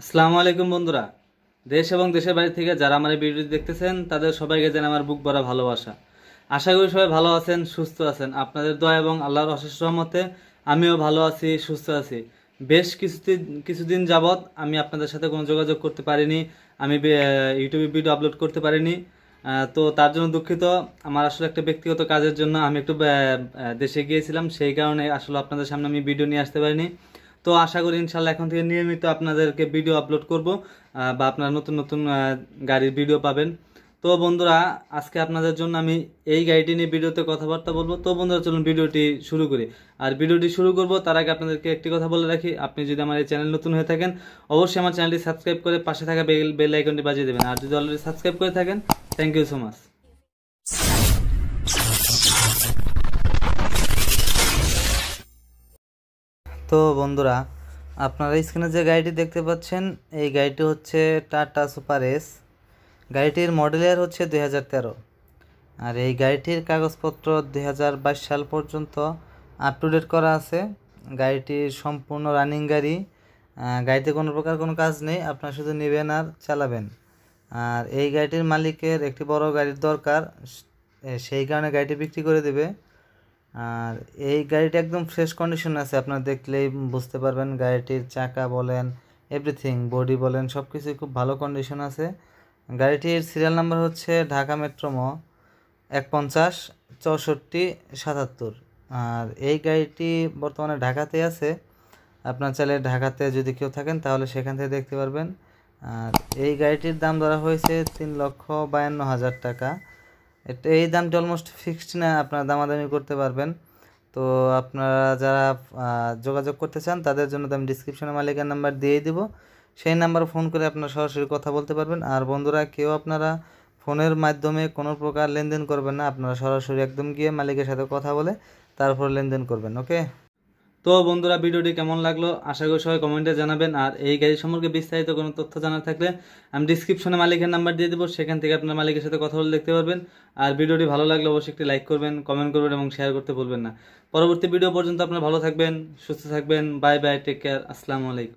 আসসালামু আলাইকুম বন্ধুরা। দেশ এবং দেশের বাইরে থেকে যারা আমার এই ভিডিওটি দেখতেছেন, তাদের সবাইকে জানাই আমার বুক ভরা ভালোবাসা। আশা করি সবাই ভালো আছেন, সুস্থ আছেন। আপনাদের দয়া এবং আল্লাহর অশেষ রহমতে আমিও ভালো আছি, সুস্থ আছি। বেশ কিছুদিন কিছুদিন যাবৎ আমি আপনাদের সাথে কোনো যোগাযোগ করতে পারিনি। আমি ইউটিউবে ভিডিও আপলোড করতে পারিনি। তো তার জন্য দুঃখিত। আমার আসলে একটা ব্যক্তিগত কাজের জন্য আমি একটু দেশে গিয়েছিলাম। সেই কারণে আসলে আপনাদের সামনে আমি ভিডিও নিয়ে আসতে পারিনি। তো আশা করি ইনশাল্লাহ এখন থেকে নিয়মিত আপনাদেরকে ভিডিও আপলোড করব বা আপনারা নতুন নতুন গাড়ির ভিডিও পাবেন। তো বন্ধুরা, আজকে আপনাদের জন্য আমি এই গাড়িটি নিয়ে ভিডিওতে কথাবার্তা বলব। তো বন্ধুরা, চলুন ভিডিওটি শুরু করি। আর ভিডিওটি শুরু করব, তার আগে আপনাদেরকে একটি কথা বলে রাখি। আপনি যদি আমার এই চ্যানেল নতুন হয়ে থাকেন, অবশ্যই আমার চ্যানেলটি সাবস্ক্রাইব করে পাশে থাকা বেল বেল আইকনটি বাজিয়ে দেবেন। আর যদি অলরেডি সাবস্ক্রাইব করে থাকেন থ্যাংক ইউ সো মাচ তো বন্ধুরা, আপনারা স্ক্রিনে যে গাড়িটি দেখতে পাচ্ছেন, এই গাড়িটি হচ্ছে টাটা সুপার এস। গাড়িটির মডেল ইয়ার হচ্ছে দুই হাজার তেরো। আর এই গাড়িটির কাগজপত্র দুই হাজার বাইশ সাল পর্যন্ত আপ টু ডেট করা আছে। গাড়িটির সম্পূর্ণ রানিং গাড়ি। গাড়িতে কোনো প্রকার কোনো কাজ নেই, আপনারা শুধু নেবেন আর চালাবেন। আর এই গাড়িটির মালিকের একটি বড় গাড়ির দরকার সেই কারণে গাড়িটি বিক্রি করে দেবে। আর এই গাড়িটা একদম ফ্রেশ কন্ডিশন আছে, আপনারা দেখলেই বুঝতে পারবেন। গাড়িটির চাকা বলেন এভরিথিং বডি বলেন সব কিছুই খুব ভালো কন্ডিশন আছে। গাড়িটির সিরিয়াল নাম্বার হচ্ছে ঢাকা মেট্রোমো এক পঞ্চাশ চৌষট্টি, সাতাত্তর। আর এই গাড়িটি বর্তমানে ঢাকাতে আছে। আপনার চাইলে ঢাকাতে যদি কেউ থাকেন, তাহলে সেখান থেকে দেখতে পারবেন। আর এই গাড়িটির দাম ধরা হয়েছে তিন লক্ষ বায়ান্ন হাজার টাকা। এটা এই দামটি অলমোস্ট ফিক্সড না, আপনারা দামাদামি করতে পারবেন। তো আপনারা যারা যোগাযোগ করতে চান, তাদের জন্য তো আমি ডিসক্রিপশনে মালিকের নাম্বার দিয়েই দিব। সেই নাম্বারে ফোন করে আপনারা সরাসরি কথা বলতে পারবেন। আর বন্ধুরা, কেউ আপনারা ফোনের মাধ্যমে কোনো প্রকার লেনদেন করবেন না, আপনারা সরাসরি একদম গিয়ে মালিকের সাথে কথা বলে তারপর লেনদেন করবেন ওকে তো বন্ধুরা, ভিডিওটি কেমন লাগল? আশা করি সবাই কমেন্টে জানাবেন। আর এই গাড়ি সম্পর্কে বিস্তারিত কোনো তথ্য জানার থাকলে আমি ডিসক্রিপশনে মালিকের নাম্বার দিয়ে দেবো। সেখান থেকে আপনার মালিকের সাথে কথা বলে দেখতে পারবেন। আর ভিডিওটি ভালো লাগলে অবশ্যই একটি লাইক করবেন কমেন্ট করবেন এবং শেয়ার করতে ভুলবেন না। পরবর্তী ভিডিও পর্যন্ত আপনারা ভালো থাকবেন, সুস্থ থাকবেন। বাই বাই টেক কেয়ার আসসালামু আলাইকুম।